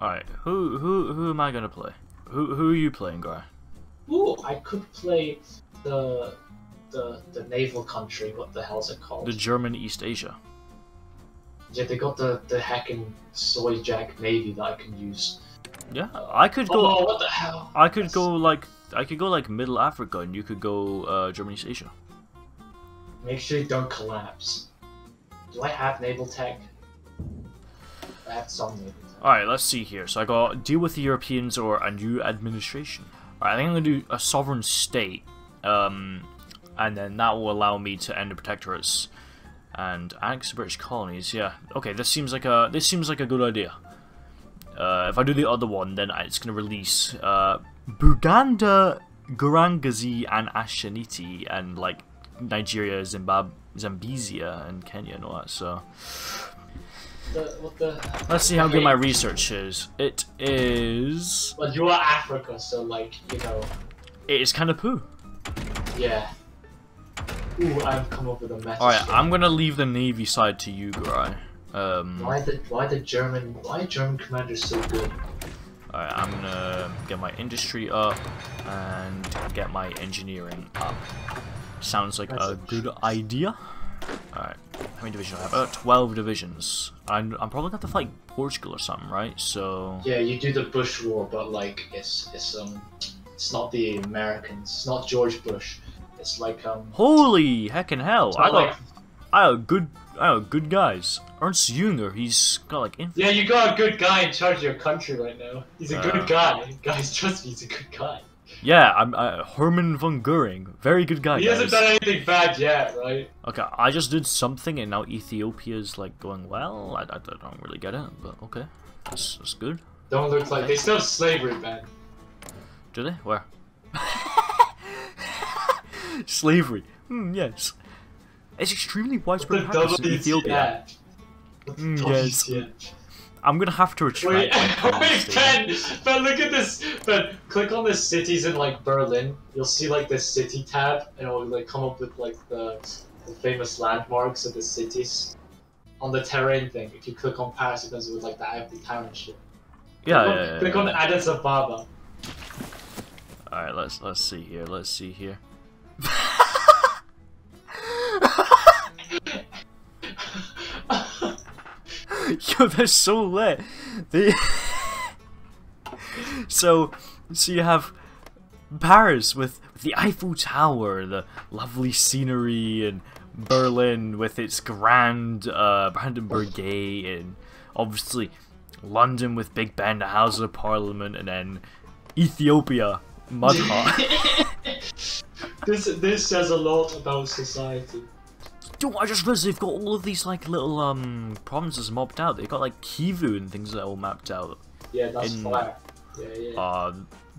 Alright, who who who am I gonna play? Who who are you playing, guy? Ooh, I could play the the the naval country. What the hell's it called? The German East Asia. Yeah, they got the the hacking soy jack navy that I can use. Yeah, I could go. Oh, what the hell? I could go like I could go like Middle Africa, and you could go uh, German East Asia. Make sure you don't collapse. Do I have naval tech? I have some naval tech. Alright, let's see here. So I got deal with the Europeans or a new administration. Alright, I think I'm gonna do a sovereign state. Um, and then that will allow me to end the protectorates and annex the British colonies. Yeah. Okay, this seems like a this seems like a good idea. Uh, if I do the other one, then it's gonna release uh, Buganda, Gurangazi, and Ashanti, and like Nigeria, Zimbabwe, Zambezia, and Kenya, and all that. So The, what the? let's see how good my research is. It is. Well, you are Africa, so like you know, It is kind of poo. yeah. Ooh, I've come up with a message. Alright, I'm gonna leave the navy side to you, Gry. Um, Why the why the German why German commanders so good? Alright, I'm gonna get my industry up and get my engineering up. Sounds like That's a a- good idea. Alright, how many divisions do I have? Uh, 12 divisions. I'm, I'm probably gonna have to fight Portugal or something, right? So. Yeah, you do the Bush War, but like it's it's um it's not the Americans, it's not George Bush. It's like um. Holy heckin' hell! I got, like, I got good, I got good guys. Ernst Jünger, he's got like inf- yeah, you got a good guy in charge of your country right now. He's a Uh. good guy. Guys, trust me, he's a good guy. Yeah, I'm uh, Herman von Goering, very good guy. He hasn't done anything bad yet, right? Okay, I just did something and now Ethiopia's like going well. I, I don't really get it, but okay, that's, that's good. Don't look like they still have slavery, man. Do they? Where? Slavery. Hmm, yes. It's extremely widespread practice in Ethiopia. WTF. What the Mm, yes. I'm gonna have to retract Wait, wait. Ben, Ben, look at this. Ben, click on the cities in like Berlin. You'll see like the city tab, and it'll like come up with like the, the famous landmarks of the cities. On the terrain thing, if you click on Paris, it comes with like the Eiffel Tower and shit. Yeah, click yeah, on, yeah, Click yeah. on Addis Ababa. All right, let's let's see here. Let's see here. That's so lit. They... so, so you have Paris with, with the Eiffel Tower, the lovely scenery, and Berlin with its grand uh, Brandenburg Gate, and obviously London with Big Ben, the House of Parliament, and then Ethiopia, Mud Hut. this this says a lot about society. Dude, I just realized they've got all of these like little um provinces mapped out. They've got like Kivu and things that are all mapped out. Yeah, that's In- fire. Yeah, yeah. Uh,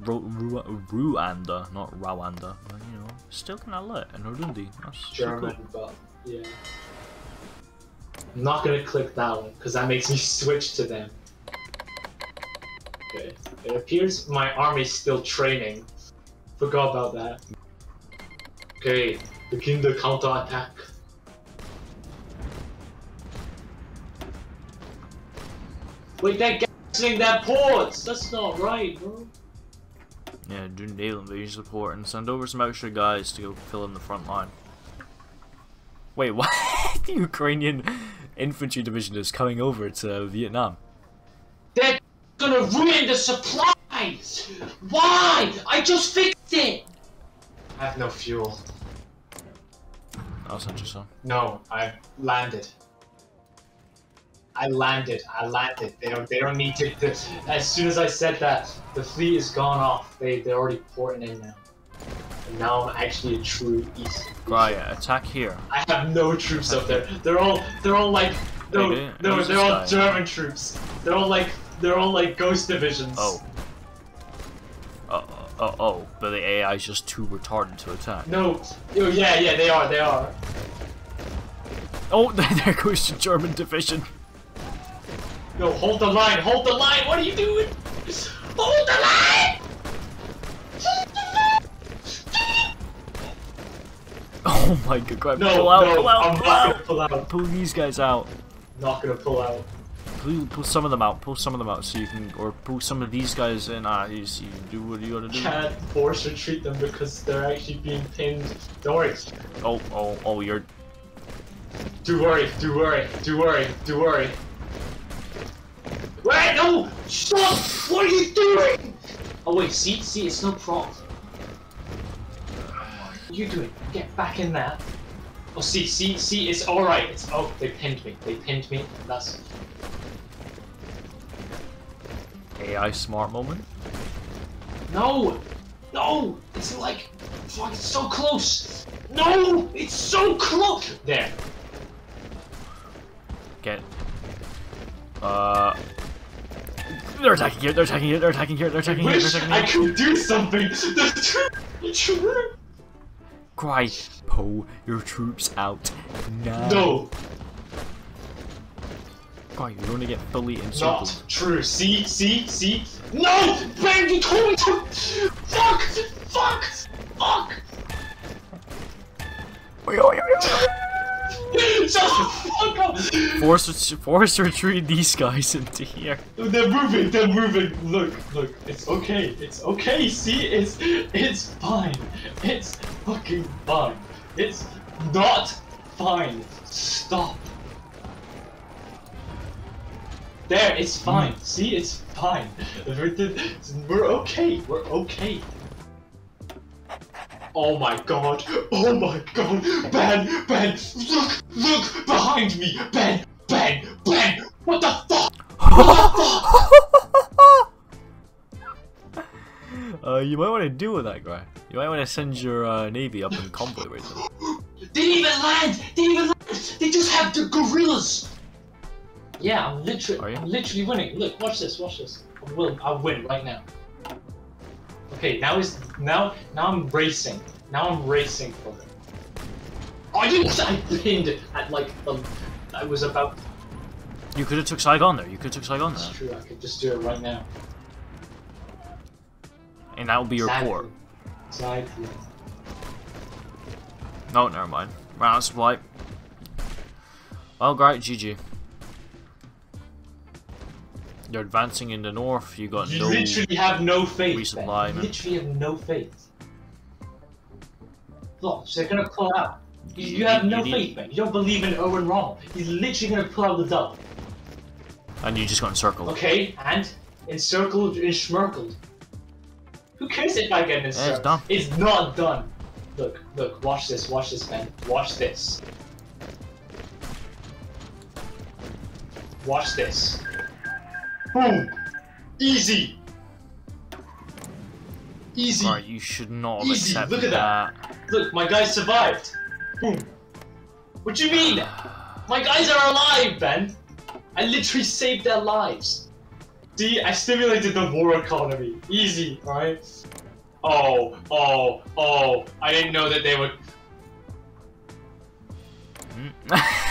Ru- Ru- Rwanda, not Rwanda, but you know, still kind of lit. And Urundi, that's German, cool. but yeah. I'm not gonna click that one because that makes me switch to them. Okay. It appears my army's still training. Forgot about that. Okay, begin the counterattack. Wait, they're gassing their ports! That's not right, bro. Yeah, do naval invasion support and send over some extra guys to go fill in the front line. Wait, what? the Ukrainian infantry division is coming over to Vietnam. They're gonna ruin the supplies! Why? I just fixed it! I have no fuel. That's interesting. No, I landed. I landed. I landed. They don't. They don't need to. to- as soon as I said that, the fleet is gone off. They they're already porting in now. And now I'm actually a true East. Right, attack here. I have no troops up there. They're all. They're all like. No, no, they're all guy? German troops. They're all like. They're all like ghost divisions. Oh. Uh, oh, oh, but the AI is just too retarded to attack. No. Oh yeah, yeah, they are. They are. Oh, there goes the German division. No, hold the line. Hold the line. What are you doing? Hold the line. Hold the line. Oh my god, grab, No, pull out, no, pull out, I'm pull not out. gonna pull out. Pull these guys out. Not gonna pull out. pull, pull some of them out. Pull some of them out so you can, or pull some of these guys in. Ah, you see, do what you gotta do. Can't force retreat them because they're actually being pinned. Don't worry. Oh, oh, oh, you're. Do worry. Do worry. Do worry. Do worry. Wait, no! Stop! What are you doing? Oh wait, see, see, it's no problem. What are you doing? Get back in there. Oh, see, see, see, it's alright. It's oh, they pinned me. They pinned me. That's AI smart moment. no, no. It's like, fuck, it's so close. No, it's so close. There. Get. Uh. They're attacking here. They're attacking here. They're attacking here. They're attacking here. They're attacking I here. could do something. Gry. Pull your troops out now. No, Gry. You're gonna get fully encircled. not true. See, see, see. No, Ben, you told me to. Fuck, fuck, fuck. Shut the fuck up! Force, force retreat these guys into here. They're moving, they're moving. Look, look, it's okay, it's okay. See, it's it's fine. It's fucking fine. It's not fine. Stop. There, it's fine. Hmm. See, it's fine. Everything, we're okay. We're okay. Oh my god! Oh my god! Ben! Ben! Look! Look! Behind me! Ben! Ben! Ben! What the fuck? Uh, you might want to deal with that guy. You might want to send your uh, navy up and convoy with them. They didn't even land! They didn't even land! They just have the guerrillas! Yeah, I'm literally, I'm literally winning. Look, watch this, watch this. I will, I'll win right now. Okay, now is now, now I'm racing. Now I'm racing for them. Oh, I didn't. I pinned at like the. I was about. You could have took Saigon there. You could have took Saigon there, true. I could just do it right now. and that would be your port. Exactly. No, never mind. Of supply. Well, great, GG. You're advancing in the north. You got You no. literally have no faith. resupply, ben. You man. literally have no faith. Look, they're gonna pull out. You, you have no need- faith, man. You don't believe in Owen Ronald. He's literally gonna pull out the dub. And you just got encircled. Okay, and encircled and schmirkled. Who cares if I get encircled? done. It's not done. Look, look, watch this, watch this, man. Watch this. Watch this. Boom! Easy! Easy! Alright, you should not have Easy, look at that. Look, my guys survived. Boom. What do you mean? My guys are alive, Ben. I literally saved their lives. See, I stimulated the war economy. Easy, right? Oh, oh, oh! I didn't know that they would. Hmm.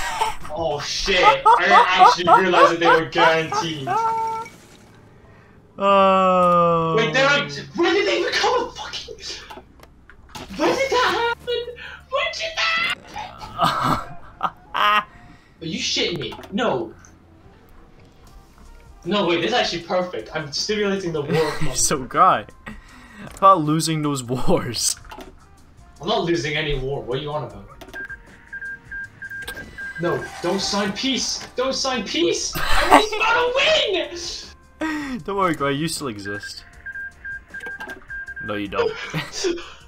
Oh shit! I didn't actually realize that they were guaranteed. Oh. Wait, they're like, when did they become a fucking? When did that happen? When did that? Are you shitting me? No. No, wait, this is actually perfect. I'm stimulating the war You're so guy. About losing those wars. I'm not losing any war. What are you on about? No, don't sign peace. Don't sign peace. I'm about to win. Don't worry, guy. You still exist. No, you don't.